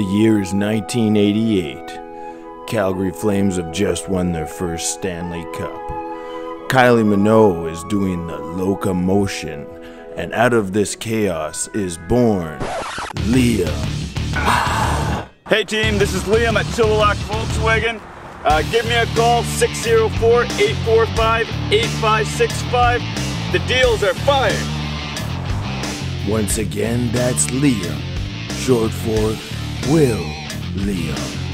The year is 1988. Calgary Flames have just won their first Stanley Cup. Kylie Minogue is doing the locomotion, and out of this chaos is born Liam. Hey team, this is Liam at Chilliwack Volkswagen. Uh, give me a call 604-845-8565. The deals are fire. Once again, that's Liam, short for Will Liam.